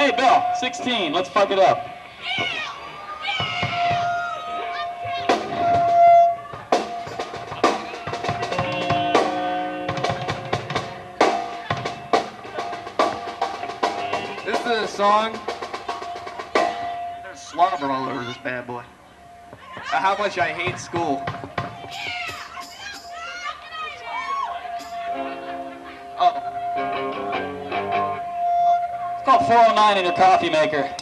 Hey, Bill, 16. Let's fuck it up. This is a song. There's slobber all over this bad boy. How much I hate school. 409 in your coffee maker.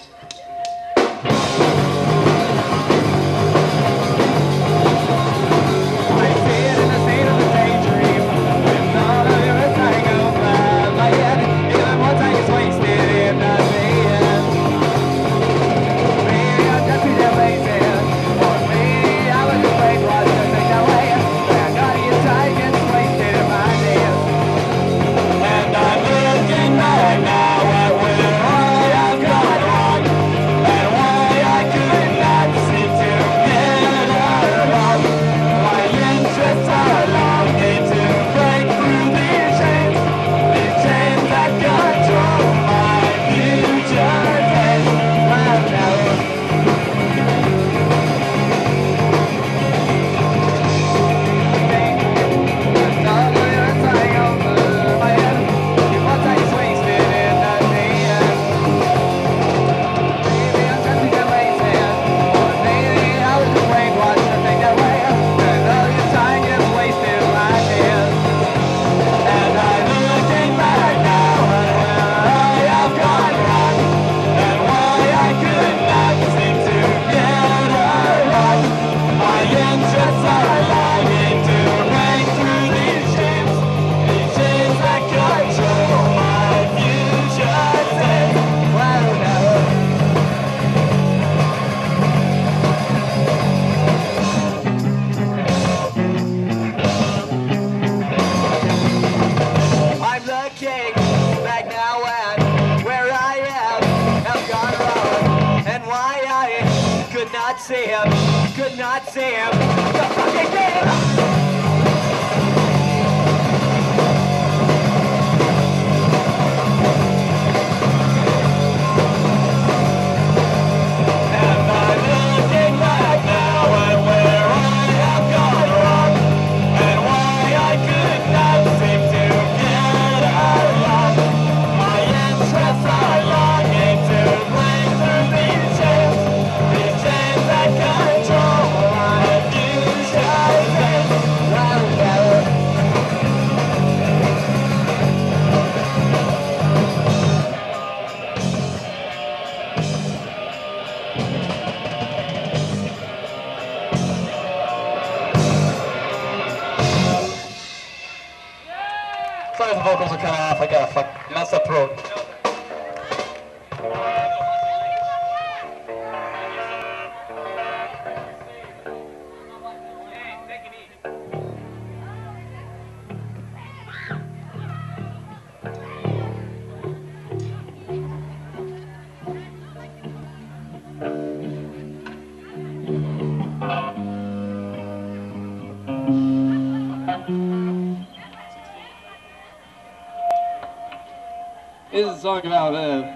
This is a song about uh,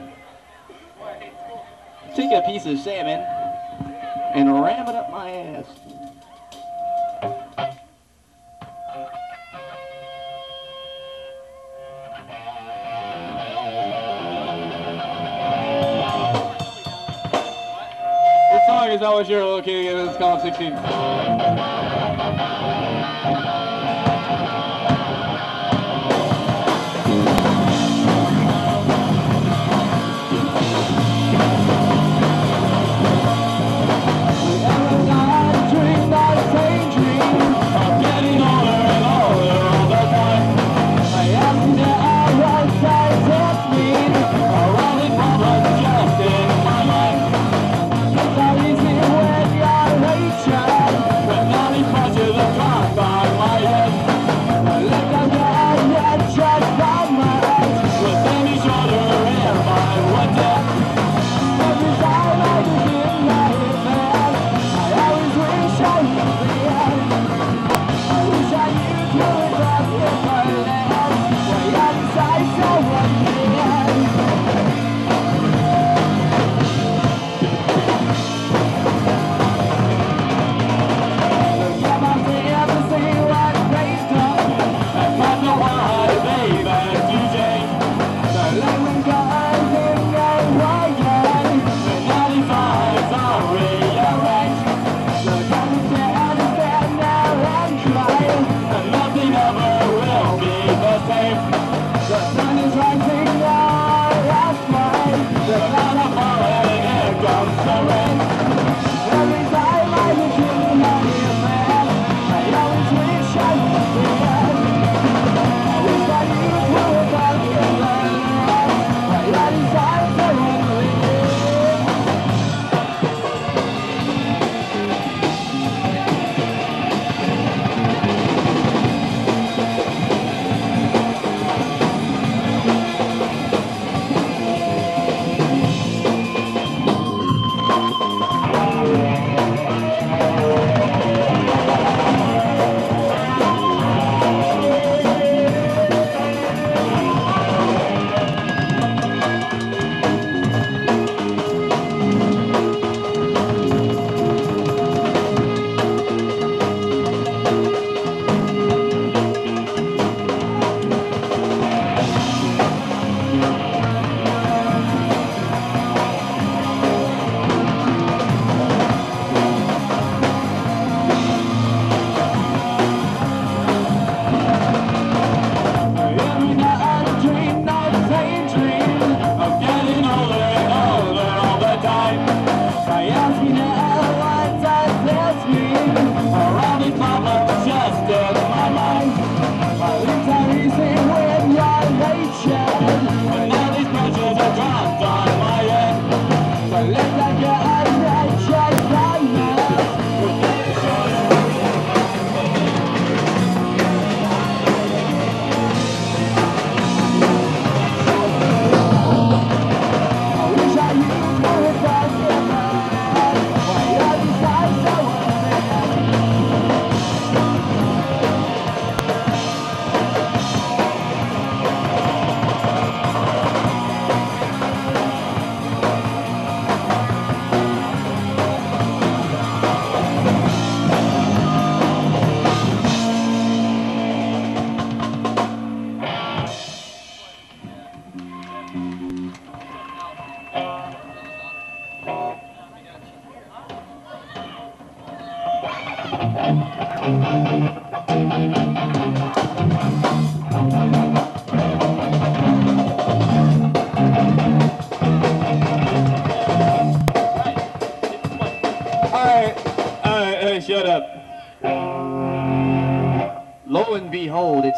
take a piece of salmon and ram it up my ass. This song is always you're locating and it's called 16.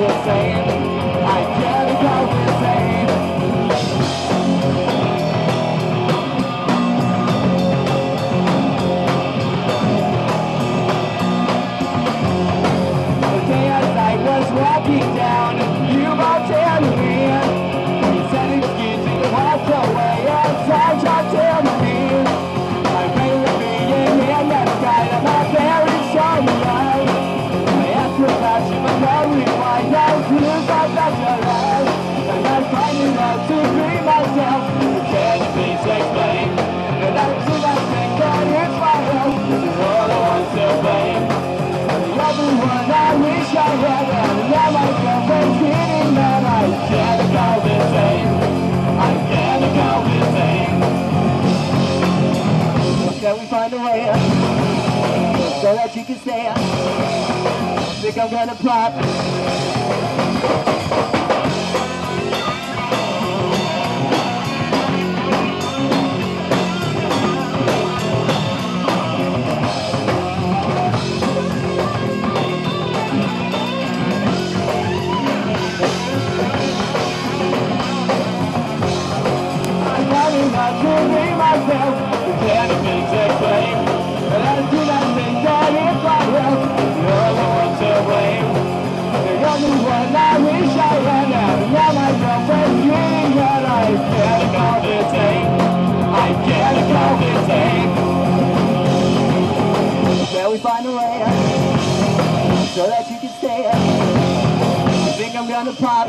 Can way so that you can stay? Think I'm gonna pop. Myself. The one I wish I had now. Now my girlfriend's getting but I can't compensate. I can't compensate. Shall we find a way so that you can stay? You think I'm gonna pop?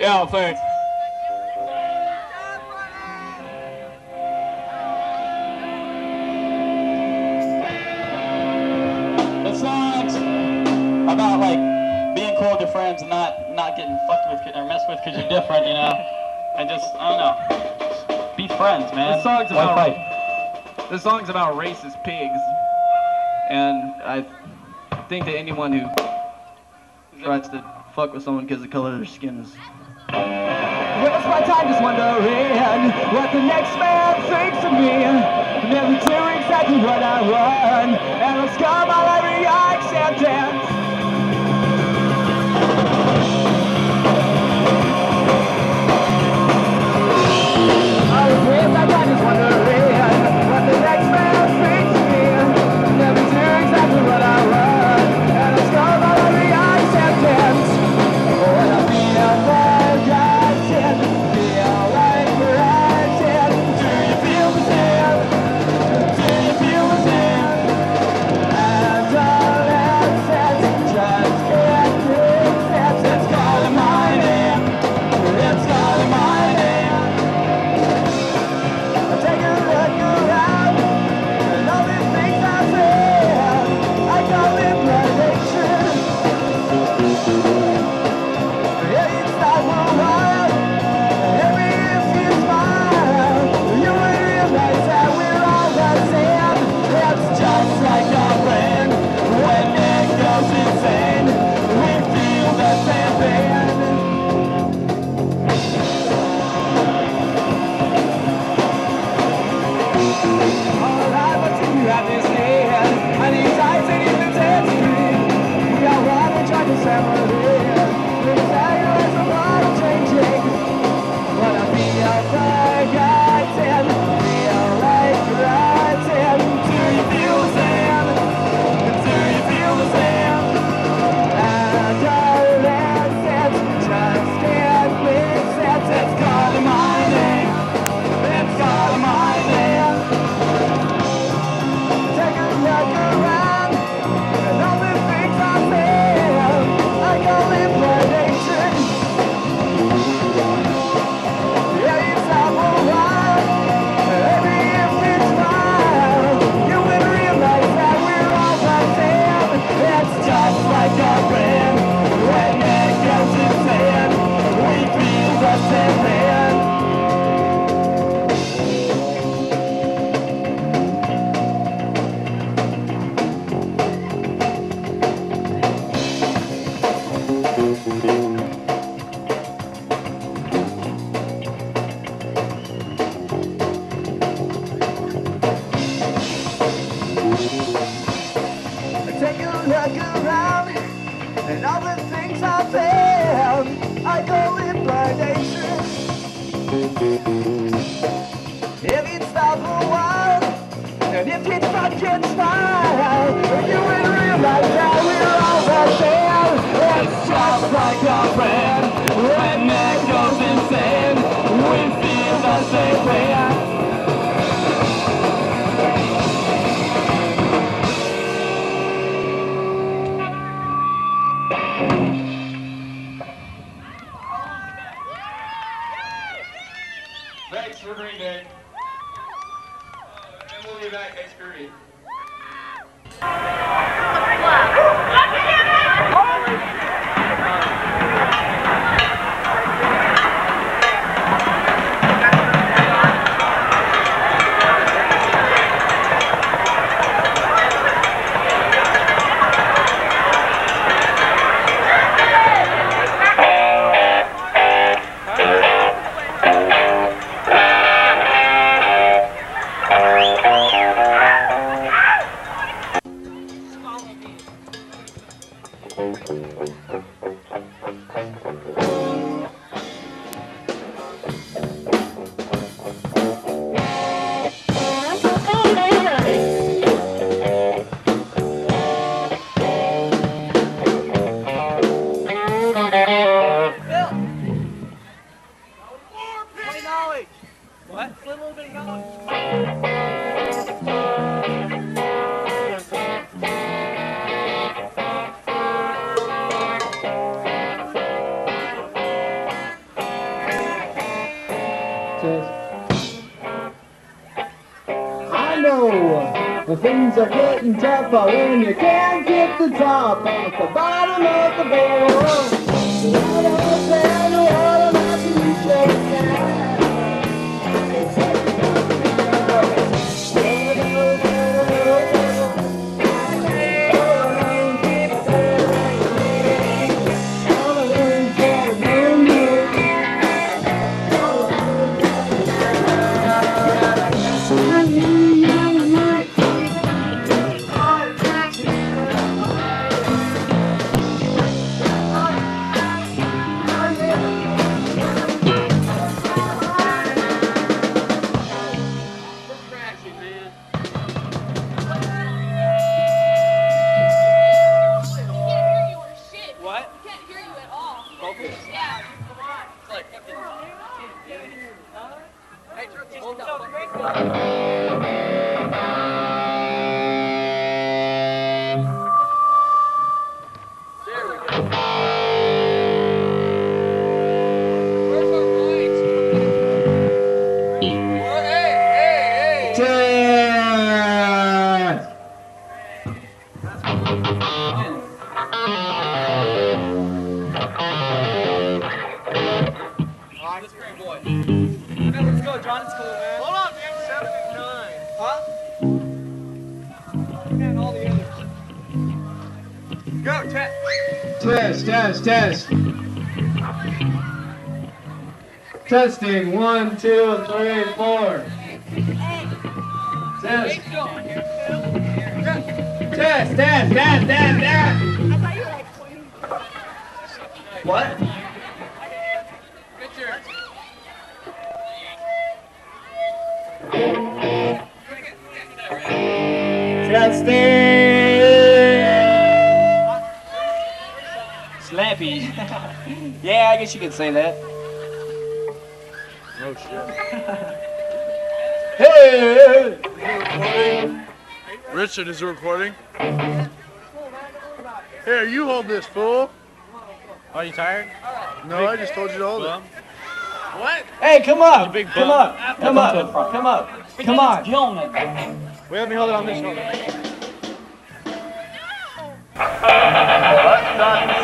Yeah, thanks. Because you're different, you know. And just I don't know. Be friends, man. The song's about- fight? The song's about racist pigs, and I think that anyone who tries to fuck with someone because of the color of their skin is Waste my time just wondering what the next man thinks of me. Never do exactly what I want, and I'll scum all every tougher when you can't get the top off the bottom of the barrel. testing. One, two. Richard, is it recording? Here, you hold this, fool. Are you tired? No, big I just told you to hold bum. it. What? Hey, come up. Big bum. come up. Come up. Come up. Come on. Gentlemen. Wait, let me hold it on this shoulder. What's on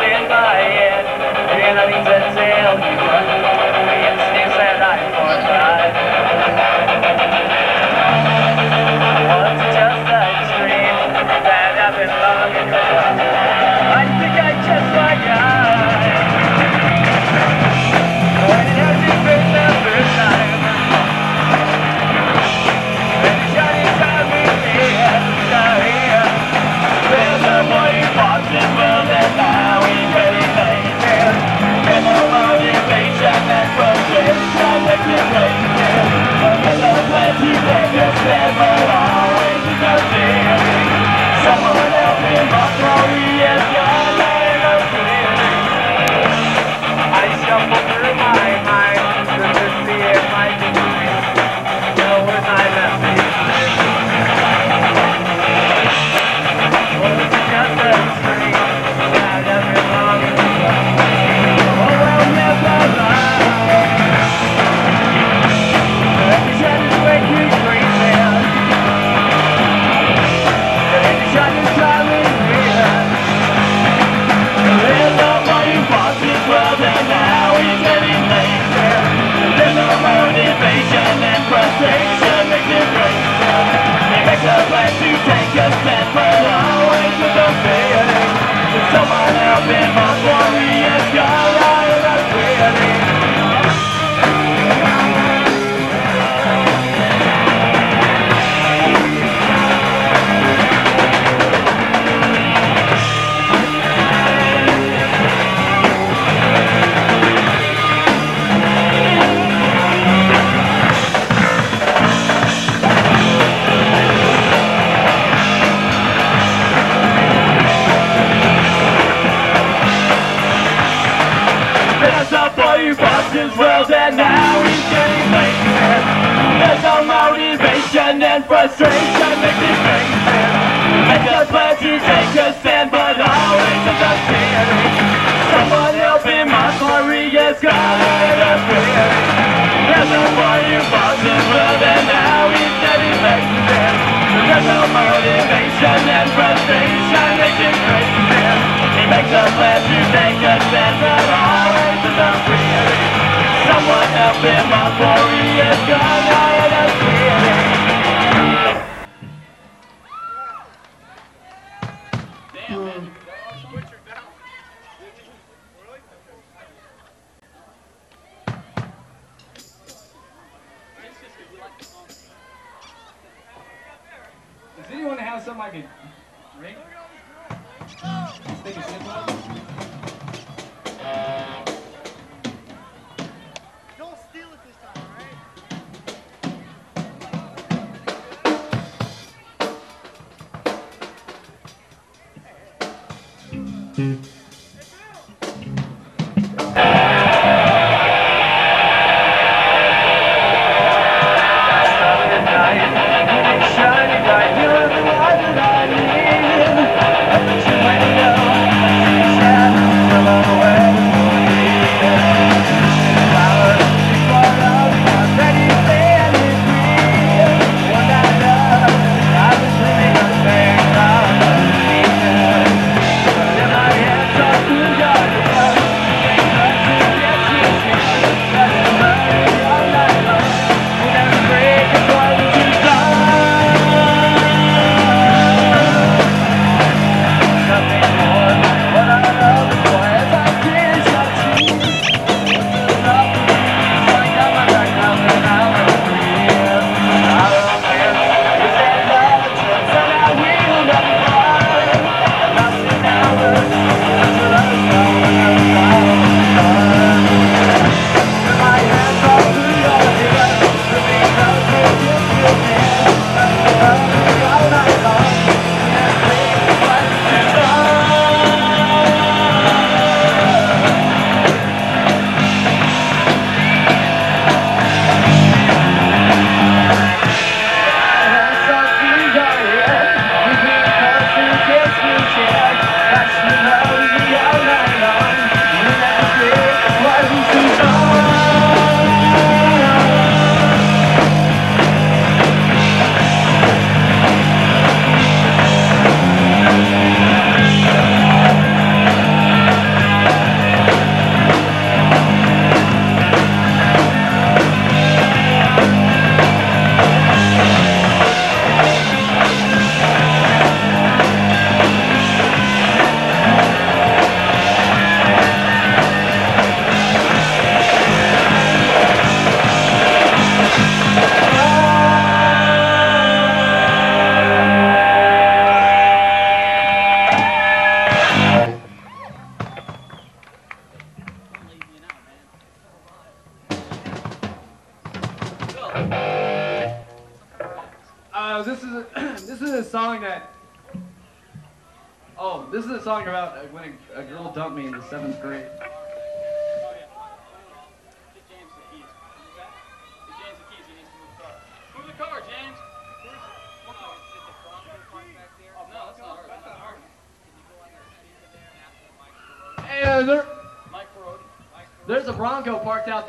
Never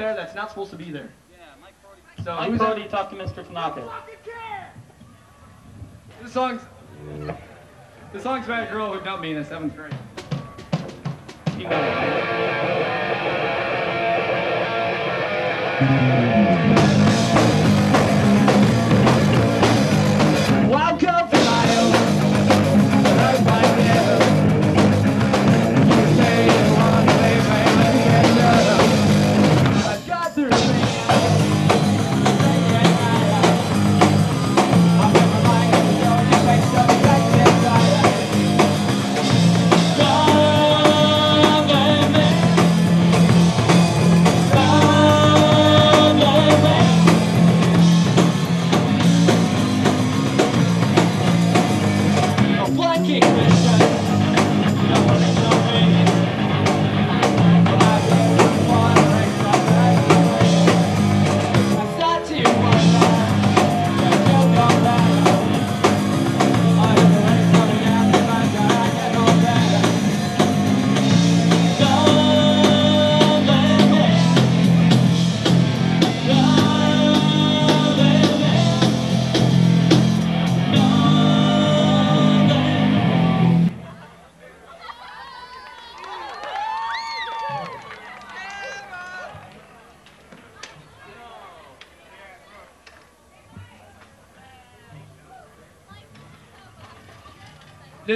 there that's not supposed to be there. Yeah, Mike Brody. So Mike Brody, talked to Mr. Tanaka. The song's The song's about a girl who dumped me in the seventh grade. You.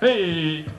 嘿。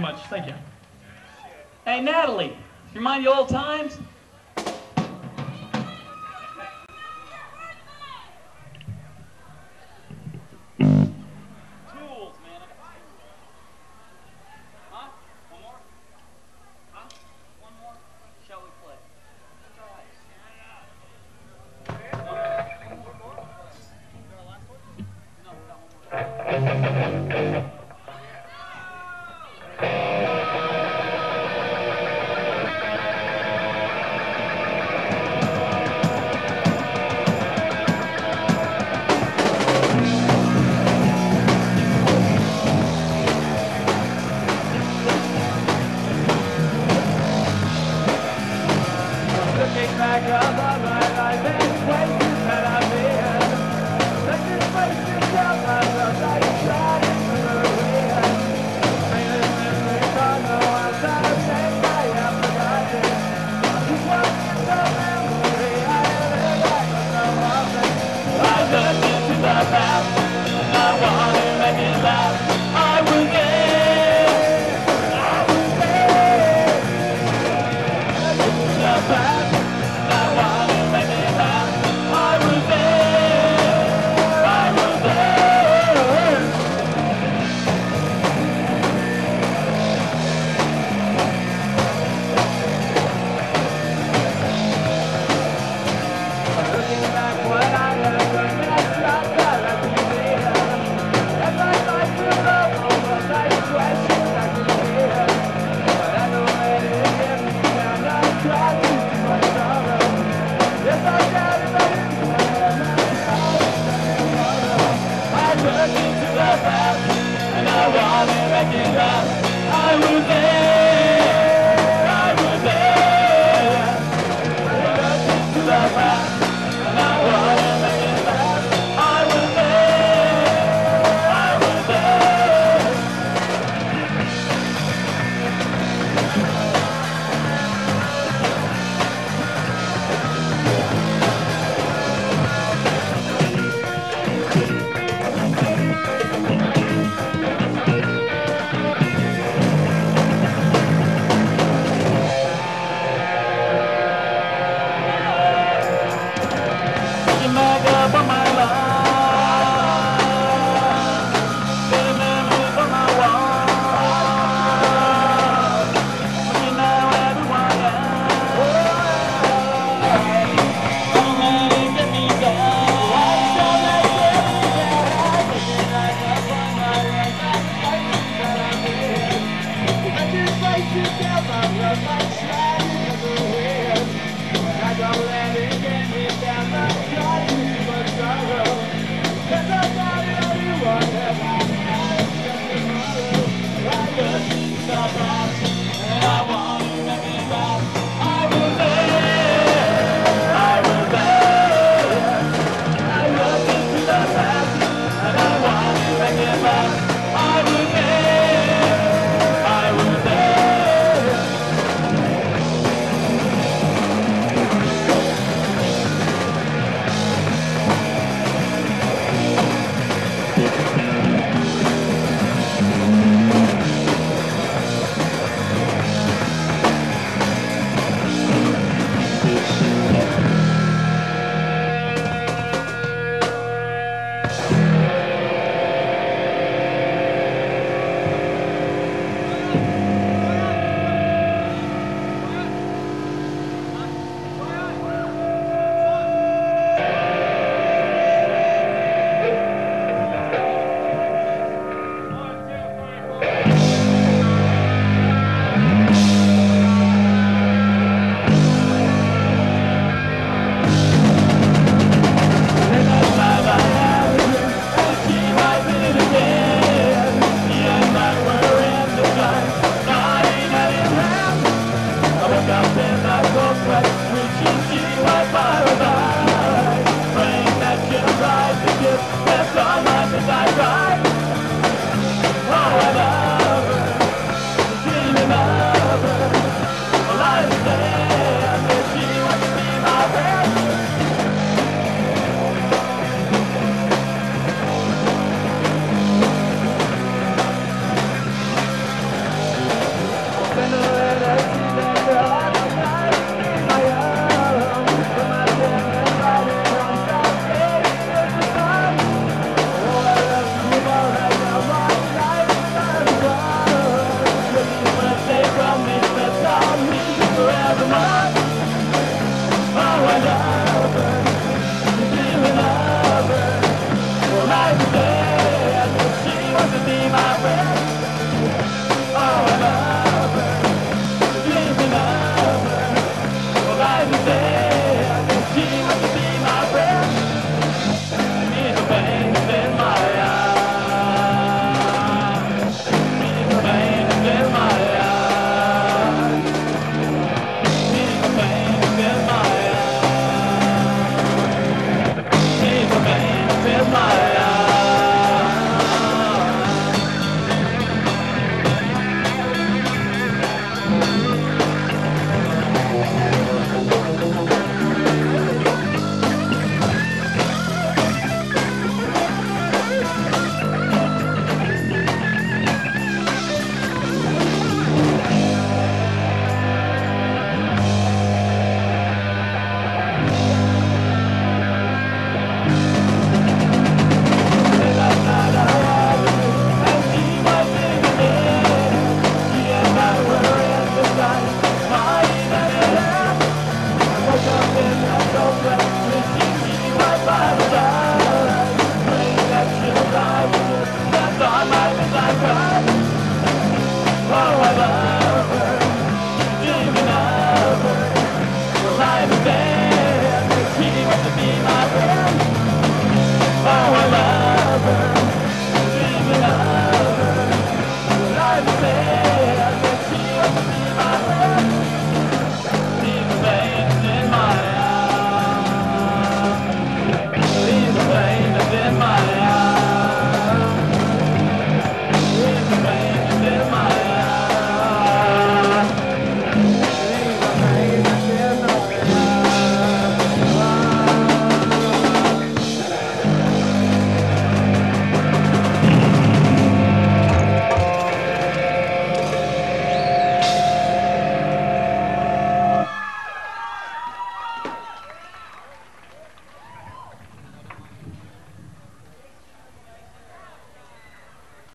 Very much. Thank you.